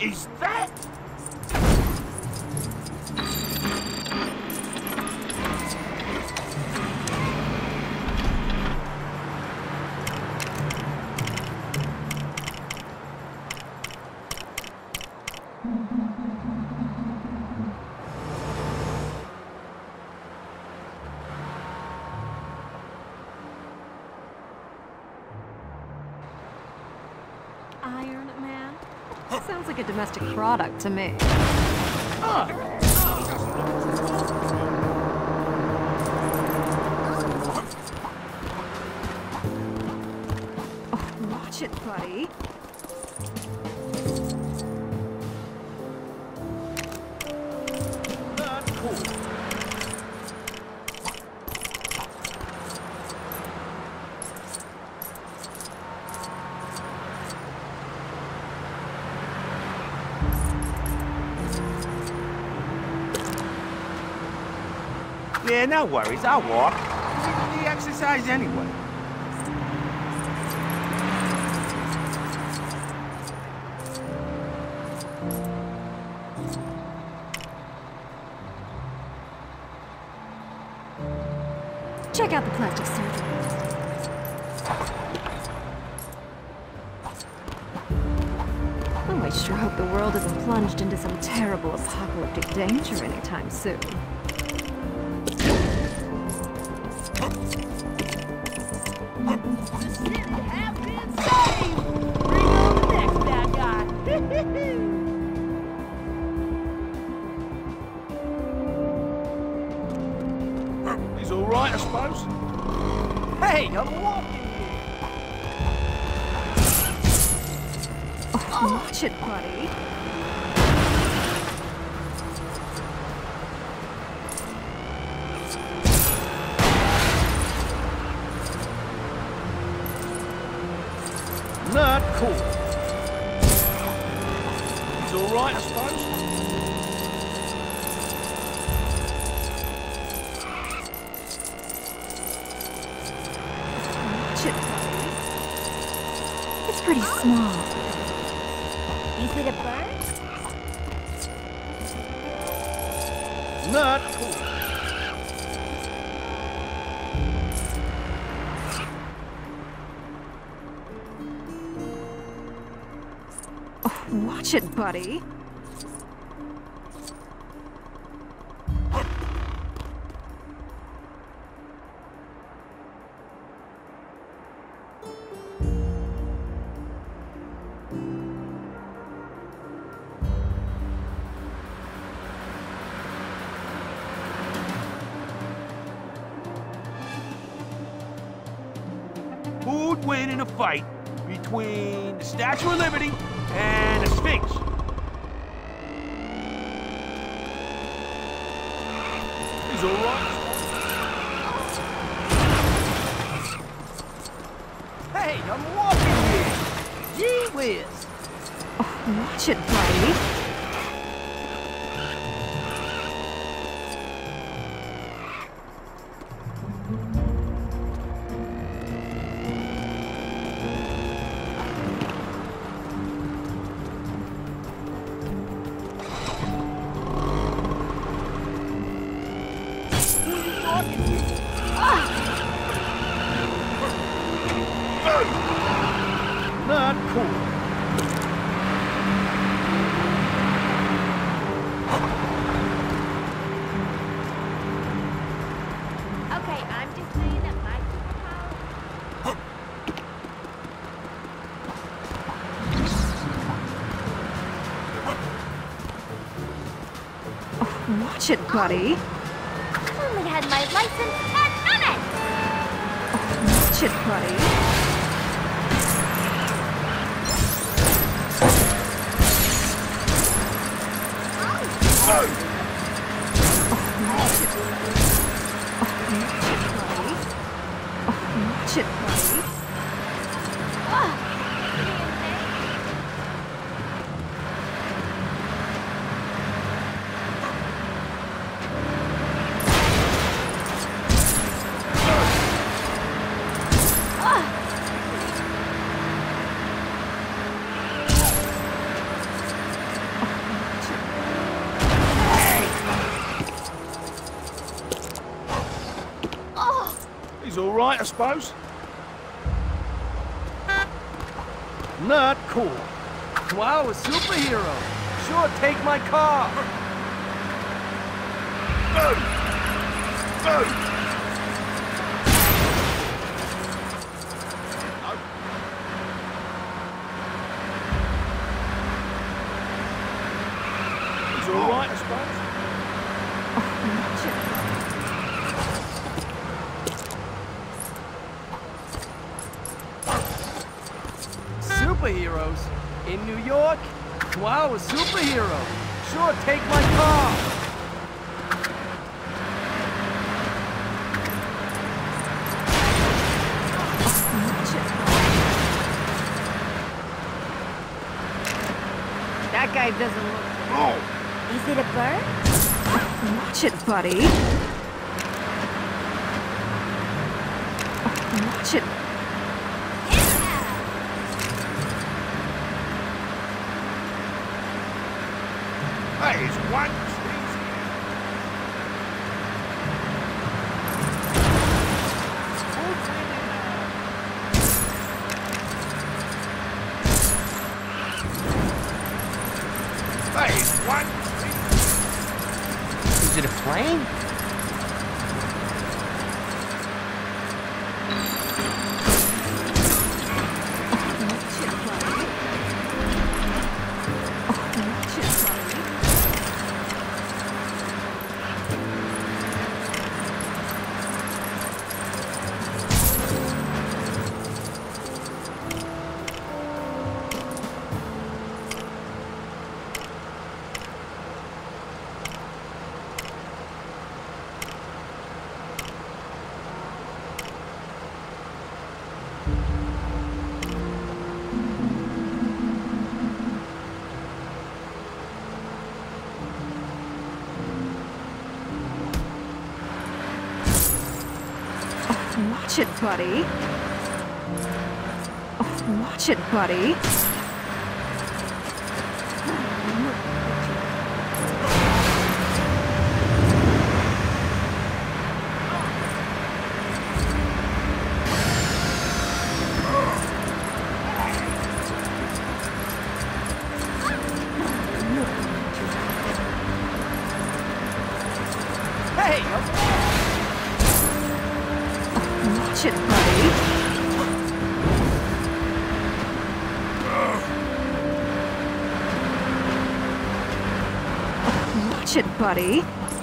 is that? Sounds like a domestic product to me. Oh, watch it, buddy. Yeah, no worries. I'll walk. The exercise anyway. Check out the plastic surgery. Oh, I sure hope the world isn't plunged into some terrible apocalyptic danger anytime soon. He's all right, I suppose. Hey, I'm walking. Oh, watch it, buddy. He's all right, I suppose. Watch it, buddy. It's pretty small. Is it a bird? Not Watch it, buddy. Who'd win in a fight between the Statue of Liberty and the Sphinx? He's all right. Hey, I'm walking here. Gee whiz. Oh, watch it, buddy. Watch it, buddy. I Only had my license and done it! Watch it, buddy. Watch it, buddy. He's all I suppose. Not cool. Wow, a superhero. Sure, take my car. Boom! Boom! He's all right, I suppose. Watch it. Superheroes? In New York? Wow, a superhero. Sure, take my car. Watch it. That guy doesn't look... Oh! Is it a bird? Watch it, buddy. Watch it. Hey, it's one cheese. Hey, it's one cheese. Is Watch it, buddy. Oh, watch it, buddy. Hey, Watch it, buddy. Watch it, buddy.